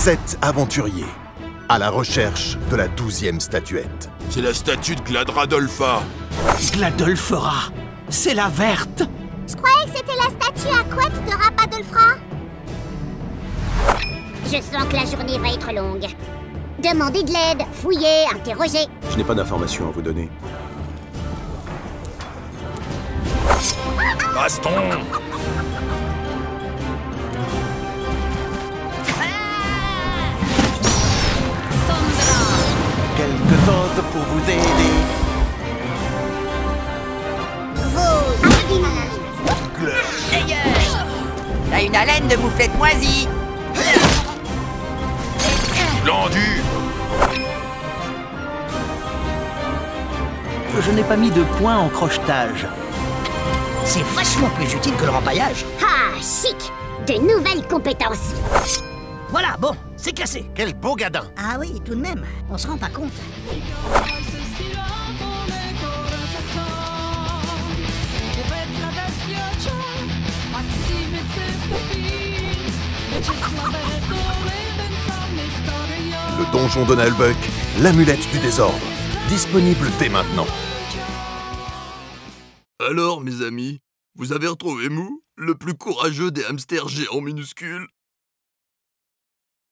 Sept aventuriers à la recherche de la douzième statuette. C'est la statue de Gladradolpha. Gladolfera C'est la verte Je croyais que c'était la statue à couette de Rapadolfra. Je sens que la journée va être longue. Demandez de l'aide, fouillez, interrogez. Je n'ai pas d'informations à vous donner. Baston Pour vous aider. T'as une haleine de mouflette moisie Glandu Je n'ai pas mis de point en crochetage. C'est vachement plus utile que le rempaillage. Ah, chic De nouvelles compétences. Voilà, bon, c'est cassé. Quel beau gadin Ah oui, tout de même, on se rend pas compte. Le donjon de Nullbuck, l'amulette du désordre. Disponible dès maintenant. Alors, mes amis, vous avez retrouvé Mou, le plus courageux des hamsters géants minuscules?